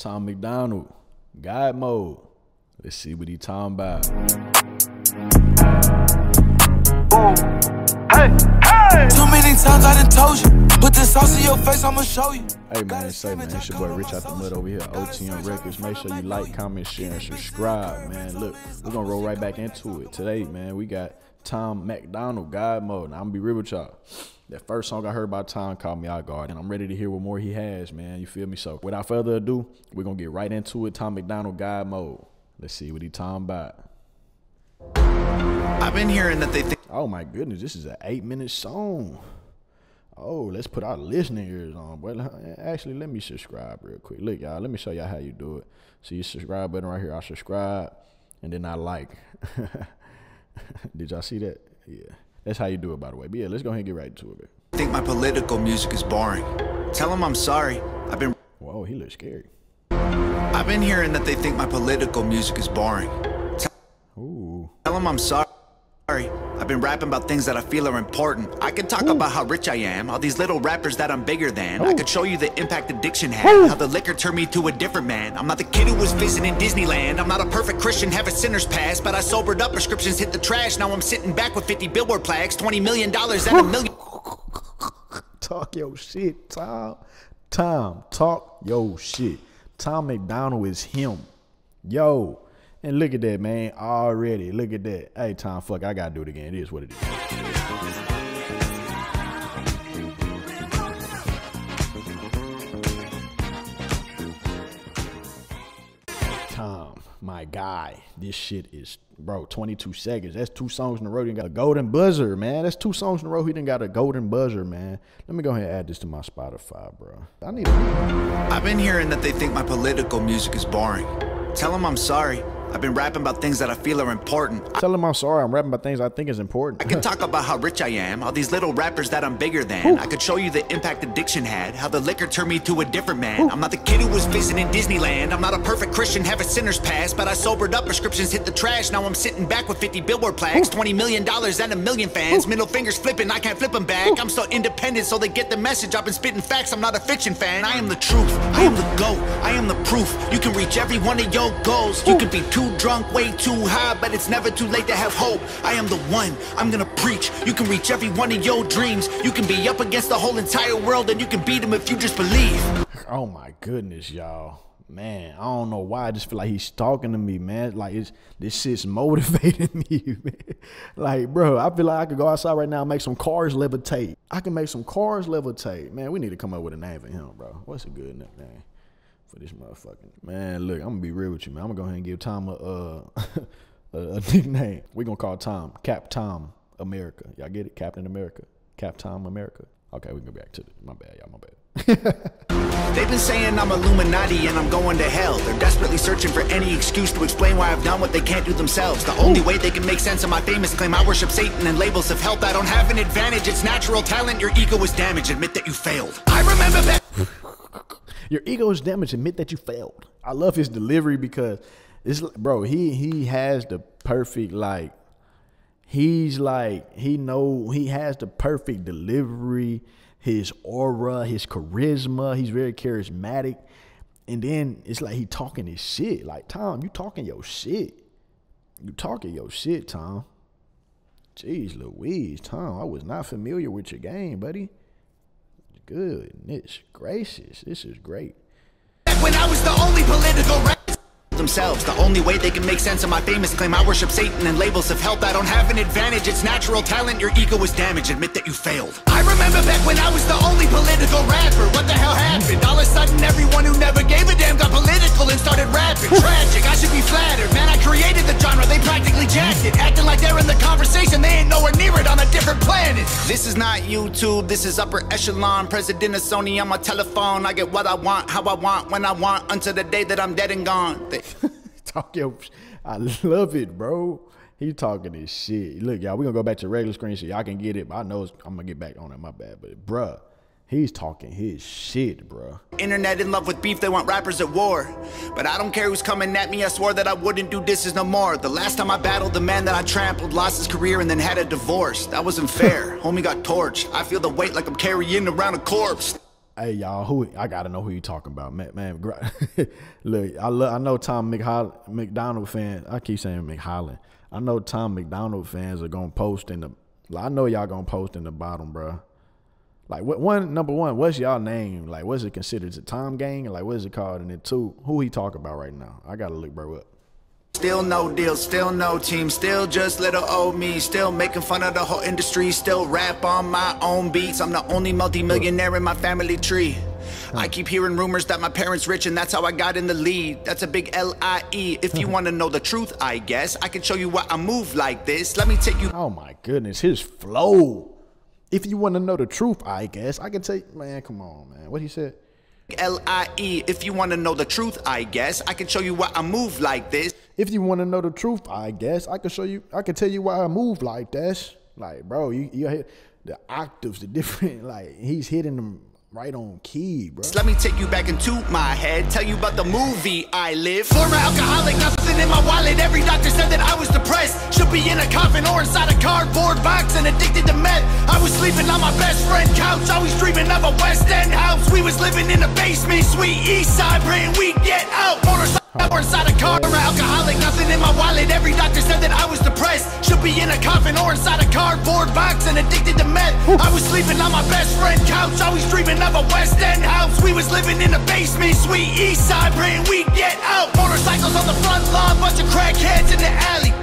Tom MacDonald, God mode. Let's see what he talking about. Hey, hey! Too many times I done told you. Put the sauce in your face, I'ma show you. Hey man, say man, it's your boy Rich out the mud over here, OTM Records. Make sure you like, comment, share, and subscribe, man. Look, we're gonna roll right back into it. Today, man, we got Tom MacDonald, God mode. Now I'm gonna be real with y'all. That first song I heard by Tom caught me out guard, and I'm ready to hear what more he has, man. You feel me? So without further ado, we're gonna get right into it. Tom MacDonald God mode. Let's see what he talking about. I've been hearing that they think. Oh my goodness, this is an eight minute song. Oh, let's put our listening ears on. Well, actually, let me subscribe real quick. Look, y'all, let me show y'all how you do it. See your subscribe button right here. I subscribe, and then I like. Did y'all see that? Yeah. That's how you do it, by the way. But yeah, let's go ahead and get right into it. I Think my political music is boring. Tell them I'm sorry. I've been. Whoa, he looks scary. I've been hearing that they think my political music is boring. Tell, Ooh. tell them I'm sorry. I've been rapping about things that I feel are important. I can talk Ooh. about how rich I am, all these little rappers that I'm bigger than. Ooh. I could show you the impact addiction had, Ooh. how the liquor turned me to a different man. I'm not the kid who was visiting Disneyland. I'm not a perfect Christian, have a sinner's past, but I sobered up, prescriptions hit the trash. Now I'm sitting back with 50 billboard plaques, 20 million dollars and a million. talk your shit, Tom. Tom, talk your shit. Tom MacDonald is him. Yo. And look at that, man. Already. Look at that. Hey, Tom, fuck, I gotta do it again. It is what it is. Tom, my guy. This shit is bro, 22 seconds. That's two songs in a row. He got a golden buzzer, man. That's two songs in a row. He didn't got a golden buzzer, man. Let me go ahead and add this to my Spotify, bro. I need. A- I've been hearing that they think my political music is boring. Tell them I'm sorry. I've been rapping about things that I feel are important. Tell them I'm sorry. I'm rapping about things I think is important. I can talk about how rich I am, all these little rappers that I'm bigger than. Ooh. I could show you the impact addiction had, how the liquor turned me to a different man. Ooh. I'm not the kid who was visiting Disneyland. I'm not a perfect Christian, have a sinner's past, but I sobered up, prescriptions hit the trash. Now I'm sitting back with 50 billboard plaques, Ooh. 20 million dollars and a million fans. Middle fingers flipping, I can't flip them back. I'm so independent, so they get the message. I've been spitting facts, I'm not a fiction fan. I am the truth, I am the GOAT, I am the proof. You can reach every one of your goals. You can be too drunk, wait too high, but it's never too late to have hope. I am the one, I'm gonna preach. You can reach every one of your dreams. You can be up against the whole entire world, and you can beat them if you just believe. Oh my goodness, y'all. Man, I don't know why. I just feel like he's talking to me, man. Like it's this shit's motivating me, man. Like, bro, I feel like I could go outside right now and make some cars levitate. I can make some cars levitate. Man, we need to come up with a name for him, bro. What's a good name? For this motherfucking man. Look, I'm gonna be real with you, man. I'm gonna go ahead and give Tom a uh, a, a, nickname. We're gonna call Tom Cap Tom America. Y'all get it? Captain America, Cap Tom America. Okay, we can go back to the, my bad, y'all. My bad. They've been saying I'm Illuminati and I'm going to hell. They're desperately searching for any excuse to explain why I've done what they can't do themselves. The only way they can make sense of my famous claim I worship Satan and labels of health. I don't have an advantage. It's natural talent. Your ego is damaged. Admit that you failed. I remember that. Your ego is damaged. Admit that you failed. I love his delivery because it's bro. He he has the perfect like. He's like he know he has the perfect delivery. His aura, his charisma. He's very charismatic. And then it's like he talking his shit. Like Tom, you talking your shit. You talking your shit, Tom. Jeez Louise, Tom. I was not familiar with your game, buddy goodness gracious, this is great. Themselves. The only way they can make sense of my famous claim I worship Satan and labels of health. I don't have an advantage. It's natural talent. Your ego is damaged. Admit that you failed. I remember back when I was the only political rapper. What the hell happened? All of a sudden, everyone who never gave a damn got political and started rapping. Tragic. I should be flattered. Man, I created the genre. They practically jacked it. Acting like they're in the conversation. They ain't nowhere near it on a different planet. This is not YouTube. This is upper echelon. President of Sony on my telephone. I get what I want, how I want, when I want, until the day that I'm dead and gone. They Talk your, I love it, bro. He talking this shit. Look, y'all, we gonna go back to regular screen so y'all can get it. But I know I'm gonna get back on it. My bad, but bruh, he's talking his shit, bruh. Internet in love with beef, they want rappers at war. But I don't care who's coming at me. I swore that I wouldn't do this is no more. The last time I battled the man that I trampled, lost his career and then had a divorce. That wasn't fair. Homie got torched. I feel the weight like I'm carrying around a corpse. Hey y'all, who I gotta know who you talking about, man. man look, I look, I know Tom McHoll, MacDonald fans. I keep saying McHolland. I know Tom MacDonald fans are gonna post in the. I know y'all gonna post in the bottom, bro. Like what one number one, what's y'all name? Like what's it considered? Is it Tom Gang? Like what is it called? And then two, who he talking about right now? I gotta look bro up. Still no deal, still no team, still just little old me, still making fun of the whole industry, still rap on my own beats. I'm the only multimillionaire in my family tree. I keep hearing rumors that my parents rich and that's how I got in the lead. That's a big L-I-E. If you want to know the truth, I guess, I can show you why I move like this. Let me take you. Oh my goodness, his flow. If you want to know the truth, I guess, I can take, man, come on, man. What he said? L-I-E. If you want to know the truth, I guess, I can show you why I move like this. If you want to know the truth, I guess I can show you. I can tell you why I move like this. Like, bro, you you hit the octaves, the different. Like, he's hitting them right on key, bro. Let me take you back into my head, tell you about the movie I live. Former alcoholic, nothing in my wallet. Every doctor said that I was depressed. Should be in a coffin or inside a cardboard box and addicted to meth. I was sleeping on my best friend couch, always dreaming of a West End house. We was living in a basement, sweet east side, praying we get out. Motorcycle or inside a car alcoholic, nothing in my wallet. Every doctor said that I was depressed. Should be in a coffin or inside a cardboard box and addicted to meth. I was sleeping on my best friend couch, always dreaming of a West End house. We was living in a basement, sweet east side, praying we get out. Motorcycles on the front lawn, bunch of crackheads in the alley.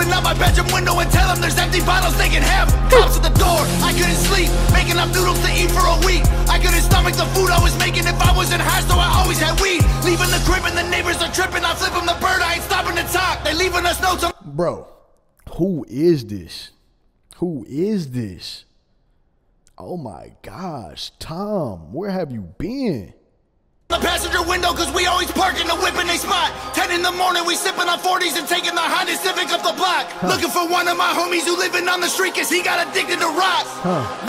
Open up my bedroom window and tell them there's empty bottles they can have. Cops at the door, I couldn't sleep. Making up noodles to eat for a week. I couldn't stomach the food I was making if I wasn't high, so I always had weed. Leaving the crib and the neighbors are tripping. I flip them the bird, I ain't stopping to talk. They leaving us notes on. Bro, who is this? Who is this? Oh my gosh, Tom, where have you been? The passenger window, cause we always park in the whip in they spot. 10 in the morning, we sipping on 40s and taking the Honda Civic up the block. Looking for one of my homies who living on the street, cause he got addicted to rock.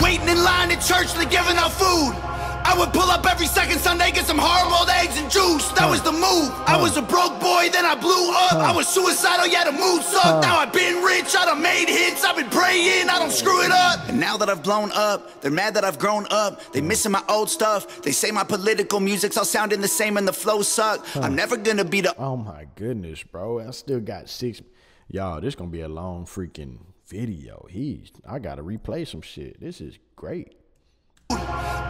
Waiting in line at church, they giving out food. I would pull up every second Sunday, get some hard-boiled eggs and juice. That was the move. I was a broke boy, then I blew up. I was suicidal, yeah, the mood sucked. Now I've been rich, I done made hits. I've been praying, I don't screw it up. And now that I've blown up, they're mad that I've grown up. They missing my old stuff. They say my political music's all sounding the same and the flow suck. I'm never gonna be the Oh my goodness, bro. I still got six. Y'all, this gonna be a long freaking video. He's I gotta replay some shit. This is great.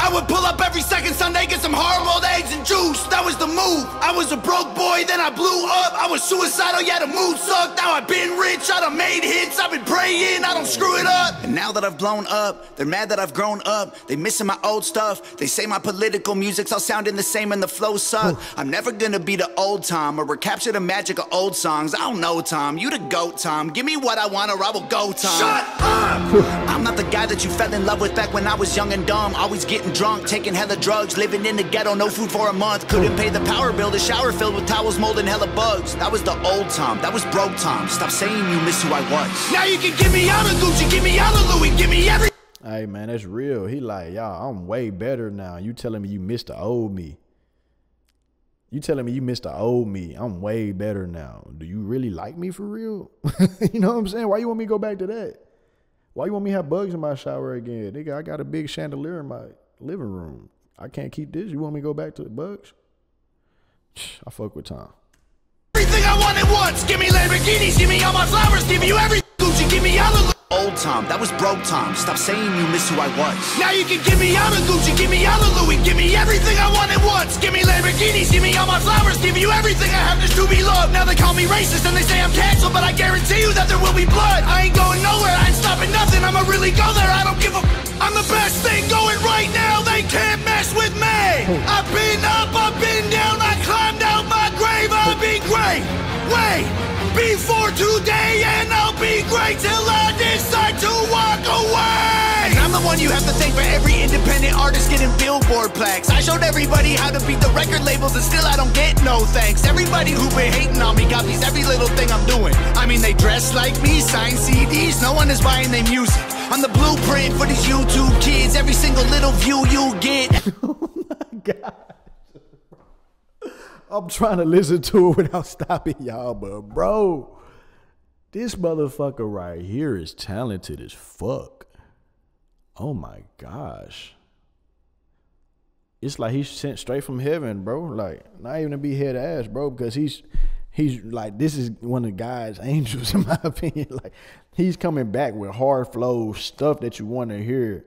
I would pull up every second Sunday, get some hard-boiled eggs and juice. That was the move. I was a broke boy, then I blew up. I was suicidal, yeah, the mood sucked. Now I've been rich, I done made hits. I've been praying, I don't screw it up. And now that I've blown up, they're mad that I've grown up. They missing my old stuff. They say my political music's all sounding the same and the flow suck. I'm never gonna be the old Tom or recapture the magic of old songs. I don't know, Tom. You the goat, Tom. Give me what I want or I will go, Tom. Shut up! I'm not the guy that you fell in love with back when I was young and dumb. Always getting drunk, taking hella drugs, living in the ghetto, no food for a month. Couldn't pay the power bill, the shower filled with towels, mold, and hella bugs. That was the old Tom, that was broke Tom. Stop saying you miss who I was. Now you can give me all the Gucci, give me all the Louis, give me every. Hey man, that's real. He like, y'all, I'm way better now. You telling me you missed the old me. You telling me you missed the old me. I'm way better now. Do you really like me for real? you know what I'm saying? Why you want me to go back to that? Why you want me to have bugs in my shower again? Nigga, I got a big chandelier in my living room. I can't keep this. You want me to go back to the bugs? I fuck with Tom. Everything I wanted once. Give me Lamborghinis, give me all my flowers, give you every Gucci, give me all the old Tom. That was broke Tom. Stop saying you miss who I was. Now you can give me all the Gucci, give me all the Lamborghinis, give me all my flowers, give you everything I have just to be loved. Now they call me racist and they say I'm canceled, but I guarantee you that there will be blood. I ain't going nowhere, I ain't stopping nothing. I'ma really go there. I don't give a. I'm the best thing going right now. They can't mess with me. I've been up, I've been down, I climbed out my grave. I'll be great. Wait. Before today, and I'll be great till I decide to walk away. One you have to thank for every independent artist getting billboard plaques. I showed everybody how to beat the record labels, and still I don't get no thanks. Everybody who been hating on me copies every little thing I'm doing. I mean, they dress like me, sign CDs, no one is buying their music. I'm the blueprint for these YouTube kids. Every single little view you get. oh my God. I'm trying to listen to it without stopping y'all, but bro, this motherfucker right here is talented as fuck. Oh my gosh. it's like he's sent straight from heaven, bro. Like not even to be head ass, bro, because he's he's like this is one of God's angels in my opinion. Like he's coming back with hard flow stuff that you want to hear.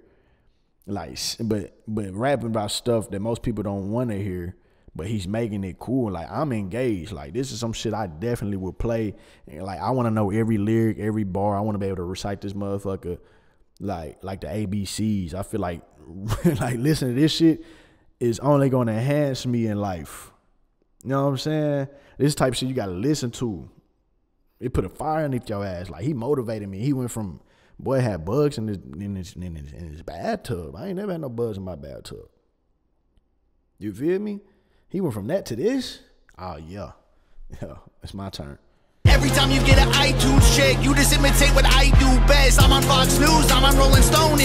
Like, but but rapping about stuff that most people don't want to hear. But he's making it cool. Like I'm engaged. Like this is some shit I definitely would play. Like I want to know every lyric, every bar. I want to be able to recite this motherfucker like like the ABCs. I feel like like listening to this shit is only going to enhance me in life. You know what I'm saying? This type of shit you got to listen to. It put a fire underneath your ass. Like he motivated me. He went from boy had bugs in his in his in his, in his bathtub. I ain't never had no bugs in my bathtub. You feel me? He went from that to this. Oh yeah, yeah. It's my turn. Every time you get an iTunes check, you just imitate what I do best.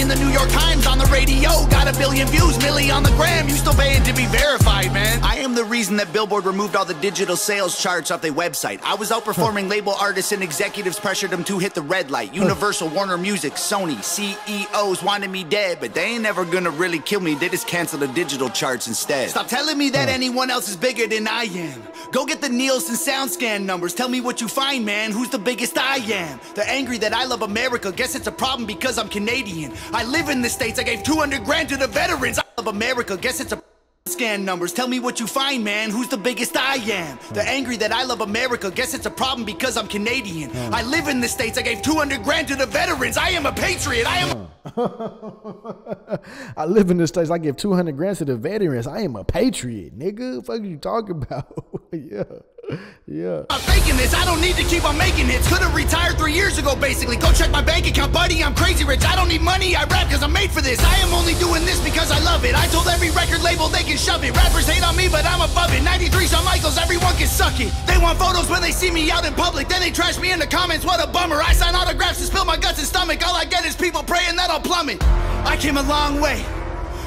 In the New York Times, on the radio. Got a billion views, Millie on the gram. You still paying to be verified, man. I am the reason that Billboard removed all the digital sales charts off their website. I was outperforming label artists and executives pressured them to hit the red light. Universal, Warner Music, Sony, CEOs wanted me dead, but they ain't never gonna really kill me. They just cancel the digital charts instead. Stop telling me that anyone else is bigger than I am. Go get the Nielsen SoundScan numbers. Tell me what you find, man. Who's the biggest I am? They're angry that I love America. Guess it's a problem because I'm Canadian. I live in the States. I gave 200 grand to the veterans. I love America. Guess it's a Scan numbers, tell me what you find, man. Who's the biggest I am? They're angry that I love America. Guess it's a problem because I'm Canadian. Hmm. I live in the States. I gave 200 grand to the veterans. I am a patriot. I am. Hmm. I live in the States. I give 200 grand to the veterans. I am a patriot, nigga. What fuck are you talking about? yeah. Yeah. I'm faking this, I don't need to keep on making hits. Could've retired three years ago, basically. Go check my bank account, buddy. I'm crazy rich. I don't need money, I rap because I'm made for this. I am only doing this because I love it. I told every record label they can shove it. Rappers hate on me, but I'm above it. 93 Shawn Michaels, everyone can suck it. They want photos when they see me out in public. Then they trash me in the comments. What a bummer. I sign autographs and spill my guts and stomach. All I get is people praying that I'll plummet. I came a long way.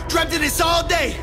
Dreamt of this all day.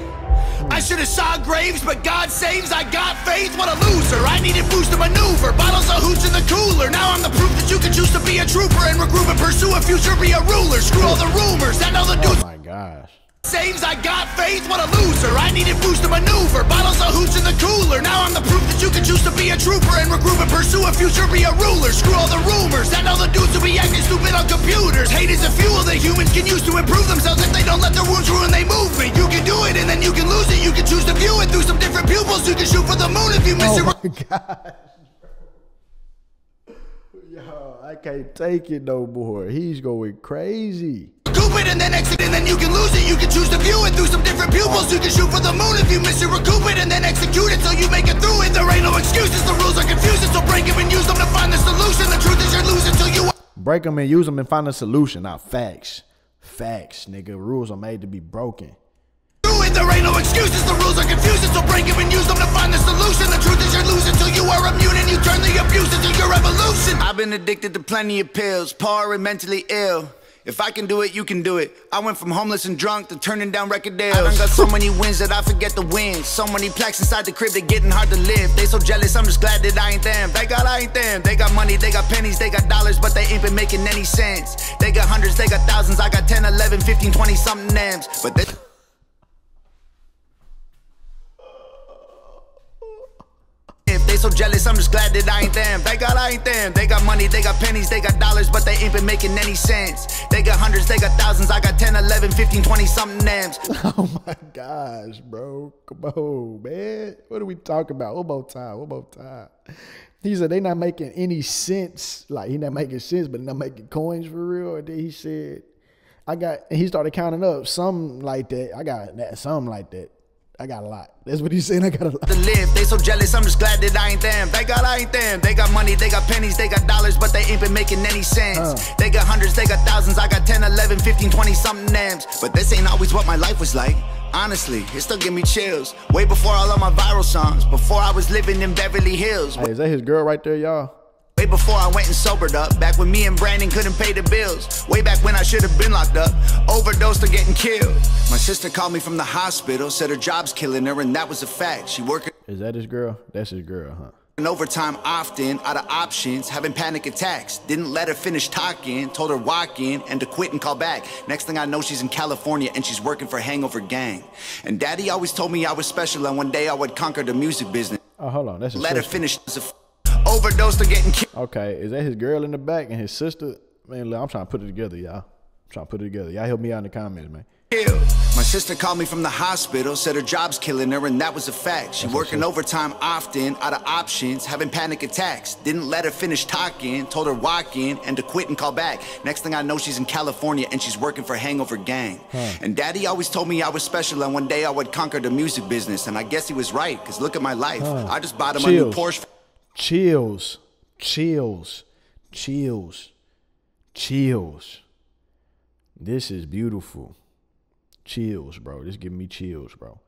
I should have saw graves, but God saves. I got faith. What a loser. I needed boost to maneuver. Bottles of hooch in the cooler. Now I'm the proof that you can choose to be a trooper and regroup and pursue a future, be a ruler. Screw all the rumors. I know the dudes. Oh my gosh. Saves, I got faith, what a loser. I needed boost to maneuver. Bottles of hooch in the cooler. Now I'm the proof that you can choose to be a trooper and regroup and pursue a future, be a ruler. Screw all the rumors. I know the dudes who be acting stupid on computers. Hate is a fuel that humans can use to improve themselves if they don't let their wounds ruin their movement. You can do it and then you can lose it. You can choose to view it through some different pupils. You can shoot for the moon if you miss Oh it. my gosh. Yo, I can't take it no more. He's going crazy. Recoup it and then exit and then you can lose it. You can choose to view it through some different pupils. You can shoot for the moon if you miss it. Recoup it and then execute it till you make it through it. There ain't no excuses. The rules are confusing, so break them and use them to find the solution. The truth is you're losing till you. Break them and use them and find a solution. Not facts. Facts, nigga. Rules are made to be broken. There ain't no excuses. The rules are confusing, so break them and use them to find the solution. The truth is you're losing till you are immune and you turn the abuse into your revolution. I've been addicted to plenty of pills, poor and mentally ill. If I can do it, you can do it. I went from homeless and drunk to turning down record deals. I done got so many wins that I forget the wins. So many plaques inside the crib, they getting hard to live. They so jealous, I'm just glad that I ain't them. They got I ain't them. They got money, they got pennies, they got dollars, but they ain't been making any sense. They got hundreds, they got thousands. I got 10, 11, 15, 20 something names. But they. If they so jealous, I'm just glad that I ain't them. They got I ain't them. They got money, they got pennies, they got dollars, but they ain't been making any sense. They got hundreds, they got thousands. I got 10, 11, 15, 20 something names. Oh my gosh, bro. Come on, man. What are we talking about? One more time. One more time. He said they not making any sense. Like he not making sense, but not making coins for real. And then he said, I got he started counting up something like that. I got that, something like that. I got a lot. That's what he's saying. I got a lot. to live. They so jealous, I'm just glad that I ain't them. They got I ain't them. They got money, they got pennies, they got dollars, but they ain't been making any sense. They got hundreds, they got thousands. I got 10, 11, 15, 20 something names. But this ain't always what my life was like. Honestly, it still give me chills. Way before all of my viral songs, before I was living in Beverly Hills. Hey, is that his girl right there, y'all? Way before I went and sobered up. Back when me and Brandon couldn't pay the bills. Way back when I should have been locked up. Overdosed or getting killed. My sister called me from the hospital, said her job's killing her, and that was a fact. She working Is that his girl? That's his girl, huh? overtime often, out of options, having panic attacks. Didn't let her finish talking, told her walk in and to quit and call back. Next thing I know, she's in California and she's working for Hangover Gang. And daddy always told me I was special and one day I would conquer the music business. Oh, hold on. That's Let her finish. Overdosed or getting killed. Okay, is that his girl in the back and his sister? Man, look, I'm trying to put it together, y'all. I'm trying to put it together. Y'all help me out in the comments, man. My sister called me from the hospital, said her job's killing her, and that was a fact. She working overtime often, out of options, having panic attacks. Didn't let her finish talking, told her walk in and to quit and call back. Next thing I know, she's in California and she's working for Hangover Gang. And daddy always told me I was special and one day I would conquer the music business. And I guess he was right, because look at my life. I just bought him a new Porsche. Chills, chills, chills, chills. This is beautiful. Chills, bro. This giving me chills, bro.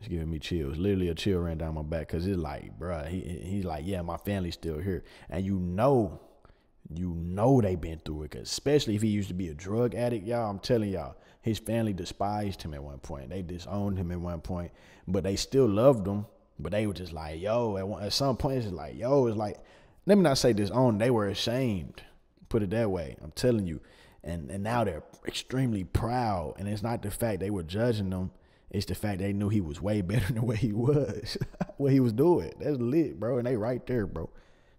It's giving me chills. Literally a chill ran down my back because it's like, bruh, he, he's like, yeah, my family's still here. And you know, you know they been through it. Cause especially if he used to be a drug addict, y'all, I'm telling y'all, his family despised him at one point. They disowned him at one point, but they still loved him. But they were just like, yo, at, one, at some point, it's like, yo, it's like, let me not say disowned. They were ashamed. Put it that way. I'm telling you. And and now they're extremely proud. And it's not the fact they were judging them. It's the fact they knew he was way better than what he was, what he was doing. That's lit, bro. And they right there, bro.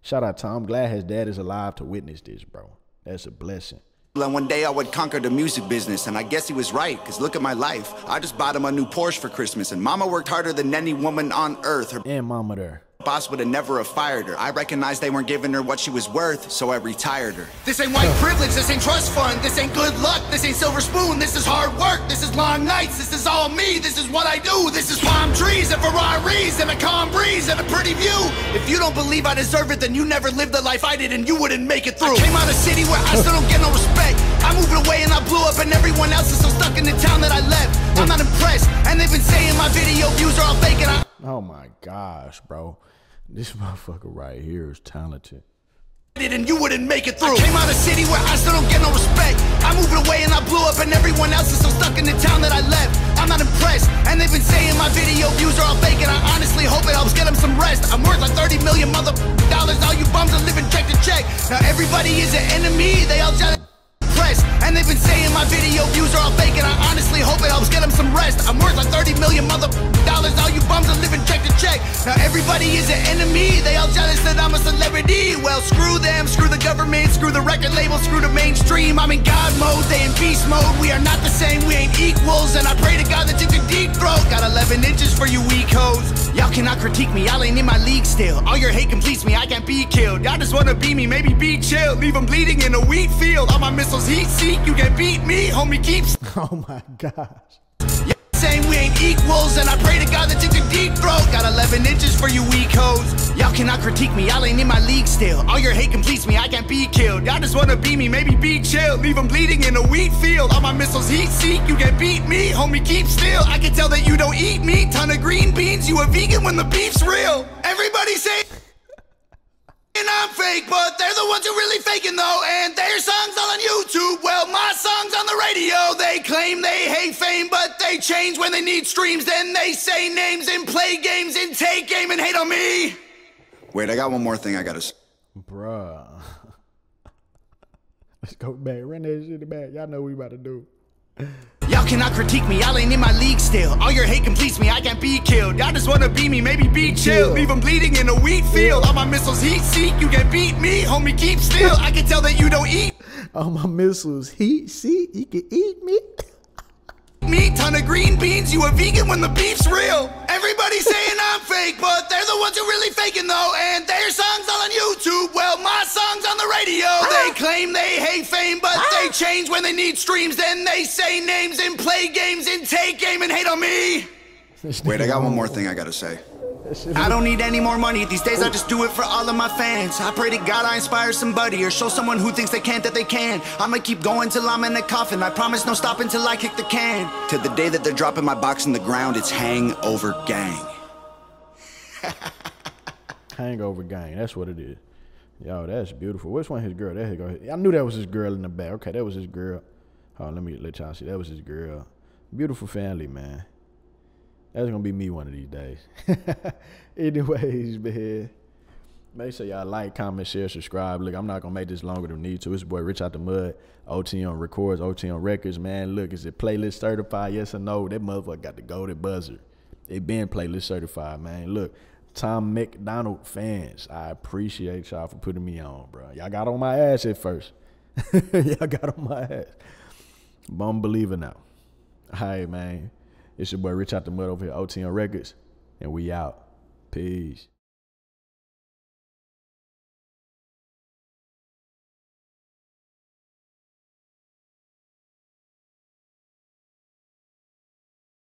Shout out Tom. Glad his dad is alive to witness this, bro. That's a blessing. And one day I would conquer the music business, and I guess he was right, cause look at my life. I just bought him a new Porsche for Christmas, and mama worked harder than any woman on earth. Her And mama there. boss would have never have fired her. I recognized they weren't giving her what she was worth, so I retired her. This ain't white privilege, this ain't trust fund, this ain't good luck, this ain't silver spoon, this is hard work, this is long nights, this is all me, this is what I do, this is palm trees and Ferraris and a calm breeze and a pretty view. If you don't believe I deserve it, then you never lived the life I did and you wouldn't make it through. I came out of city where I still don't get no respect. I moved away and I blew up and everyone else is still stuck in the town that I left. I'm not impressed, and they've been saying my video views are all fake and I Oh my gosh, bro. This motherfucker right here is talented. and you wouldn't make it through. I came out of city where I still don't get no respect. I moved away and I blew up, and everyone else is still stuck in the town that I left. I'm not impressed, and they've been saying my video views are all fake, and I honestly hope it helps get them some rest. I'm worth like 30 million mother dollars. All you bums are living check to check. Now everybody is an enemy. They all jealous. Video views are all fake, and I honestly hope it helps get them some rest. I'm worth like 30 million mother dollars. All you bums are living check to check. Now everybody is an enemy. They all jealous that I'm a celebrity. Well, screw them, screw the government, screw the record label, screw the mainstream. I'm in God mode, they in beast mode. We are not the same, we ain't equals. And I pray to God that you can deep throat. Got 11 inches for you weak hoes. Y'all cannot critique me, y'all ain't in my league still. All your hate completes me, I can't be killed. Y'all just wanna be me, maybe be chill. Leave them bleeding in a wheat field. All my missiles heat seek, you can beat me, homie, keep Oh my gosh. saying we ain't equals, and I pray to God that you can deep throat. Got 11 inches for you weak hoes. Y'all cannot critique me, y'all ain't in my league still. All your hate completes me, I can't be killed. Y'all just wanna be me, maybe be chill. Leave them bleeding in a wheat field. All my missiles heat seek, you can beat me, homie, keep still. I can tell that you don't eat meat, ton of green beans. You a vegan when the beef's real. Everybody say. And I'm fake, but they're the ones who really faking though. And their songs all on YouTube. Well, my songs on the radio. They claim they hate fame, but they change when they need streams. Then they say names and play games and take game and hate on me. Wait, I got one more thing I gotta say. Bruh. Let's go back. Run that shit back. Y'all know what we about to do. Y'all cannot critique me, y'all ain't in my league still. All your hate completes me, I can't be killed. Y'all just wanna be me, maybe be chill. Leave them bleeding in a wheat field. All my missiles heat seek, you can beat me, homie, keep still. I can tell that you don't eat All my missiles heat. seek, you can eat me. me, ton of green beans. You a vegan when the beef's real. Everybody saying fake, but they're the ones who really faking though. And their songs all on YouTube. Well, my songs on the radio. Ah. They claim they hate fame, but they ah. change when they need streams. Then they say names and play games and take game and hate on me. Wait, I got one more thing I gotta say. I don't need any more money these days. I just do it for all of my fans. I pray to God I inspire somebody or show someone who thinks they can't that they can. I'ma keep going till I'm in a coffin. I promise no stop until I kick the can. To the day that they're dropping my box in the ground, it's hangover gang. Hangover gang. That's what it is. Yo, that's beautiful. Which one his girl? There he go. I knew that was his girl in the back. Okay, that was his girl. Oh, let me let y'all see. That was his girl. Beautiful family, man. That's gonna be me one of these days. Anyways, man. Make sure y'all like, comment, share, subscribe. Look, I'm not gonna make this longer than need to. It's your boy Rich out the mud. OTM records, OTM records, man. Look, is it playlist certified? Yes or no? That motherfucker got the golden buzzer. It been playlist certified, man. Look, Tom MacDonald fans, I appreciate y'all for putting me on, bro. Y'all got on my ass at first. y'all got on my ass. But I'm believer now. Right, man. It's your boy Rich out the mud over here, OT records, and we out. Peace.